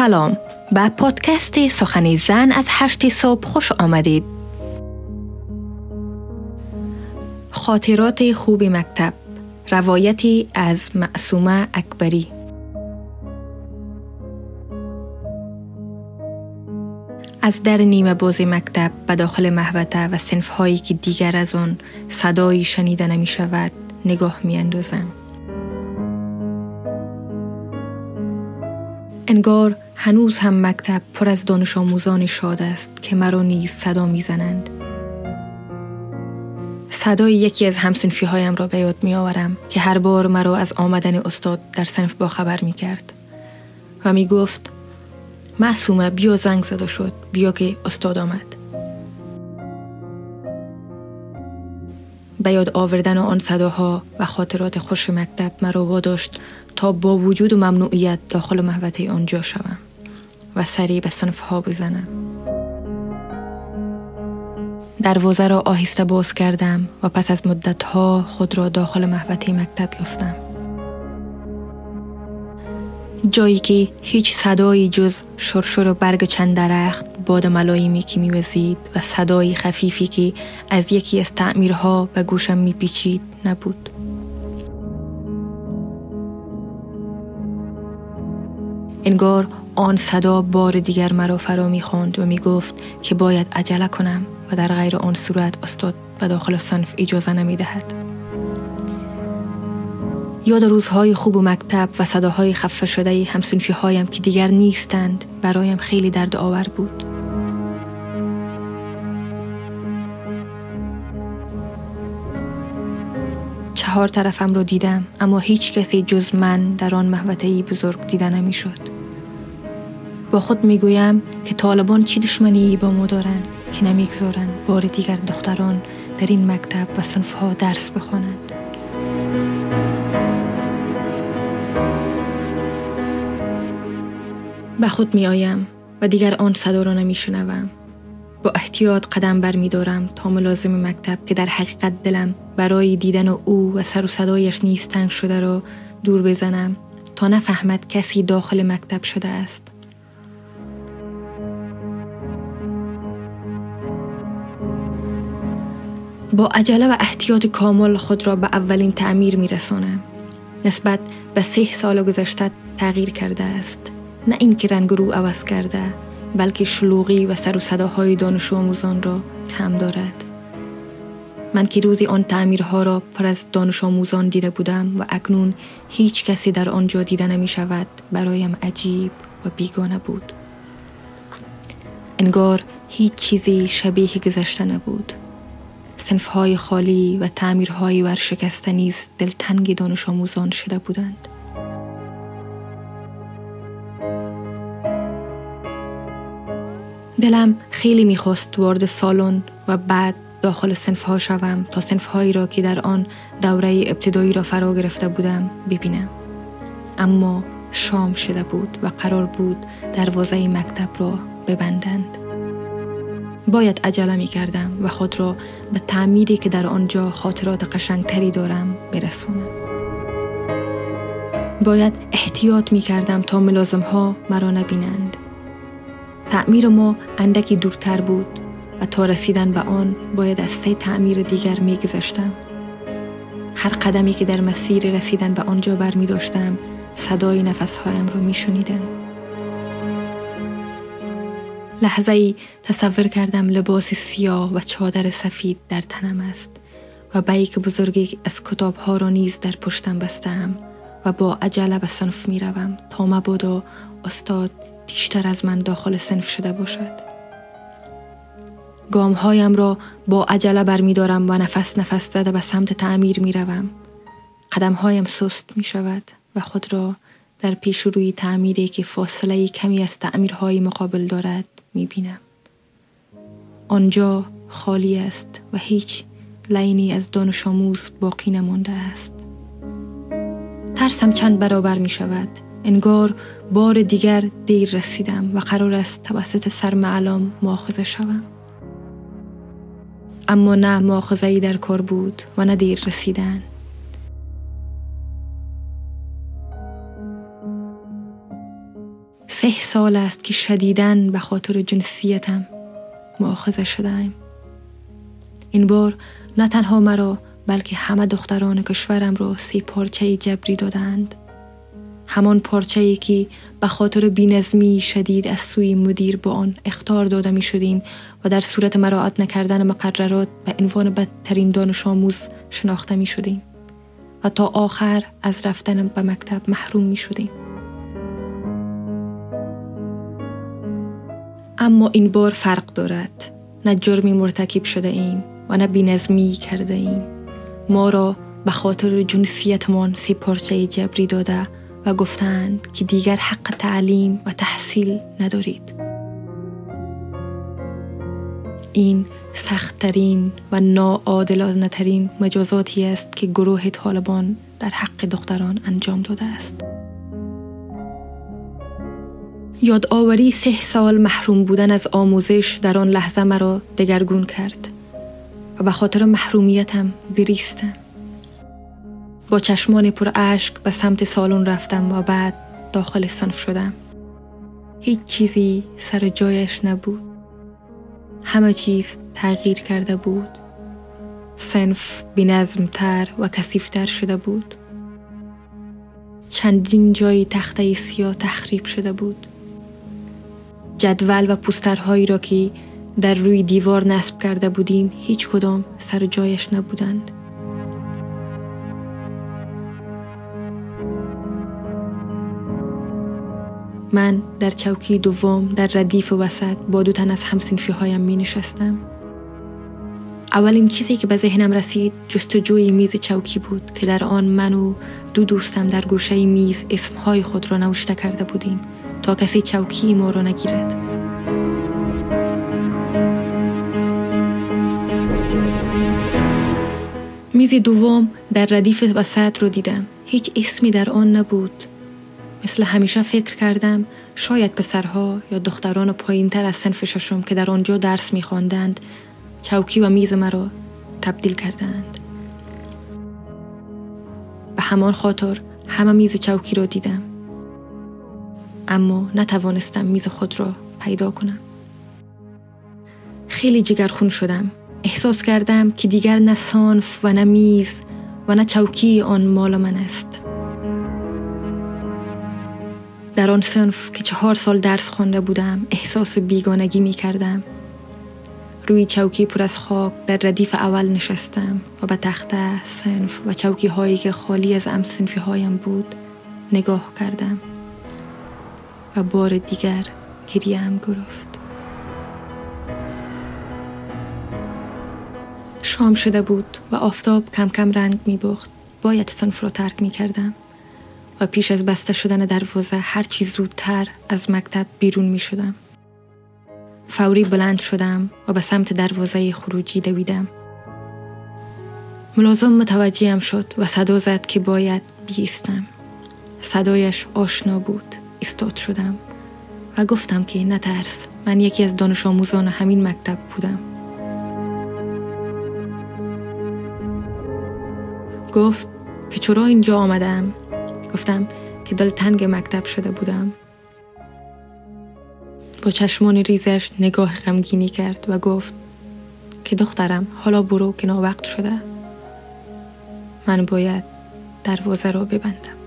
سلام. به پادکست سخن زن از هشت صبح خوش آمدید. خاطرات خوب مکتب. روایتی از معصومه اکبری. از در نیمه باز مکتب به داخل محوطه و سنف هایی که دیگر از آن صدایی شنیده نمی شود نگاه می اندازم. انگار هنوز هم مکتب پر از دانش آموزان شاد است که مرا نیز صدا می‌زنند. صدای یکی از همسنفی هایم را به یاد می آورم که هر بار مرا از آمدن استاد در صنف با خبر می کرد و می گفت معصومه بیا زنگ زده شد بیا که استاد آمد. به یاد آوردن آن صداها و خاطرات خوش مکتب مرا واداشت تا با وجود و ممنوعیت داخل محوطه آنجا شوم و سری به صنف ها بزنم. دروازه را آهسته باز کردم و پس از مدت ها خود را داخل محوطه مکتب یافتم. جایی که هیچ صدایی جز شرشر و برگ چند درخت باد ملایمی که میوزید و صدای خفیفی که از یکی از تعمیرها به گوشم میپیچید نبود. انگار آن صدا بار دیگر مرا فرا می‌خواند و می‌گفت که باید عجله کنم و در غیر آن صورت استاد به داخل صنف اجازه نمی‌دهد. یاد روزهای خوب و مکتب و صداهای خفه شده همسنفی هایم که دیگر نیستند برایم خیلی درد آور بود چهار طرفم رو دیدم اما هیچ کسی جز من در آن محوطه بزرگ دیده نمی‌شد. با خود می‌گویم که طالبان چی دشمنی با ما دارند که نمی‌گذارند بار دیگر دختران در این مکتب و صنفها درس بخوانند به خود می آیم و دیگر آن صدا را نمی شنوم. با احتیاط قدم بر می دارم تا ملازم مکتب که در حقیقت دلم برای دیدن او و سر و صدایش نیست تنگ شده را دور بزنم تا نفهمد کسی داخل مکتب شده است. با عجله و احتیاط کامل خود را به اولین تعمیر می رسانم. نسبت به سه سال گذشته تغییر کرده است. نه اینکه رنگ رو عوض کرده بلکه شلوغی و سر و صداهای دانش آموزان را کم دارد. من که روزی آن تعمیرها را پر از دانش آموزان دیده بودم و اکنون هیچ کسی در آنجا دیده نمی شود برایم عجیب و بیگانه بود. انگار هیچ چیزی شبیه گذشته نبود. های خالی و تعمیرهای ورشکسته نیز دلتنگ دانش آموزان شده بودند. دلم خیلی می‌خواست وارد سالن و بعد داخل ها شوم تا هایی را که در آن دوره ابتدایی را فرا گرفته بودم ببینم. اما شام شده بود و قرار بود دروازه مکتب را ببندند. باید عجله می کردم و خود را به تعمیری که در آنجا خاطرات قشنگتری دارم برسونم. باید احتیاط می کردم تا ملازم ها مرا نبینند. تعمیر ما اندکی دورتر بود و تا رسیدن به آن باید از سه تعمیر دیگر می گذشتم. هر قدمی که در مسیر رسیدن به آنجا بر می داشتم صدای نفسهایم را می شنیدم. لحظه ای تصور کردم لباس سیاه و چادر سفید در تنم است و بیک بزرگی از کتاب ها را نیز در پشتم بستم و با عجله به صنف می روم تا مبادا استاد بیشتر از من داخل صنف شده باشد گام هایم را با عجله بر می دارم و نفس نفس زده به سمت تعمیر می روم قدم هایم سست می شود و خود را در پیش روی تعمیری که فاصله کمی از تعمیرهای مقابل دارد می بینم. آنجا خالی است و هیچ لینی از دانش آموز باقی نمانده است. ترسم چند برابر می شود. انگار بار دیگر دیر رسیدم و قرار است توسط سرمعلام ماخذه شوم. اما نه ماخذه در کار بود و نه دیر رسیدن. سه سال است که شدیدن به خاطر جنسیتم مؤاخذه شدم این بار نه تنها مرا بلکه همه دختران کشورم را سی پارچه جبری دادند همان پارچه ای که به خاطر بینظمی شدید از سوی مدیر با آن اختار داده می شدیم و در صورت مراعات نکردن مقررات به عنوان بدترین دانش آموز شناخته می شدیم و تا آخر از رفتن به مکتب محروم می شدیم. اما این بار فرق دارد نه جرمی مرتکب شده ایم و نه بینظمی کرده ایم ما را به خاطر جنسیتمان سی پارچه جبری داده و گفتند که دیگر حق تعلیم و تحصیل ندارید. این سختترین و ناعادلانه ترین مجازاتی است که گروه طالبان در حق دختران انجام داده است. یادآوری سه سال محروم بودن از آموزش در آن لحظه مرا دگرگون کرد و به خاطر محرومیتم گریستم با چشمان پر اشک به سمت سالن رفتم و بعد داخل صنف شدم. هیچ چیزی سر جایش نبود. همه چیز تغییر کرده بود. صنف بینظمتر و کسیفتر شده بود. چندین جای تخته سیاه تخریب شده بود. جدول و پوسترهایی را که در روی دیوار نصب کرده بودیم هیچ کدام سر جایش نبودند. من در چوکی دوم در ردیف وسط با دو تن از همسنفی هایم می نشستم. اولین چیزی که به ذهنم رسید جستجوی میز چوکی بود که در آن من و دو دوستم در گوشه میز اسمهای خود را نوشته کرده بودیم تا کسی چوکی ما را نگیرد. میز دوم در ردیف وسط رو دیدم. هیچ اسمی در آن نبود. مثل همیشه فکر کردم شاید پسرها یا دختران پایین تر از سنف ششم که در آنجا درس میخواندند چوکی و میز مرا تبدیل کردند. به همان خاطر همه میز چوکی را دیدم. اما نتوانستم میز خود را پیدا کنم. خیلی جگرخون شدم. احساس کردم که دیگر نه سانف و نه میز و نه چوکی آن مال من است. در آن سنف که چهار سال درس خوانده بودم احساس بیگانگی می کردم. روی چوکی پر از خاک در ردیف اول نشستم و به تخته سنف و چوکی هایی که خالی از ام سنفی هایم بود نگاه کردم و بار دیگر گریم گرفت. شام شده بود و آفتاب کم کم رنگ می بخت. باید سنف را ترک می کردم. و پیش از بسته شدن دروازه هر چی زودتر از مکتب بیرون می شدم. فوری بلند شدم و به سمت دروازه خروجی دویدم. ملازم متوجهم شد و صدا زد که باید بیستم. صدایش آشنا بود. استاد شدم و گفتم که نترس من یکی از دانش آموزان همین مکتب بودم. گفت که چرا اینجا آمدم گفتم که دلتنگ مکتب شده بودم. با چشمان ریزش نگاه غمگینی کرد و گفت که دخترم حالا برو که وقت شده. من باید دروازه را ببندم.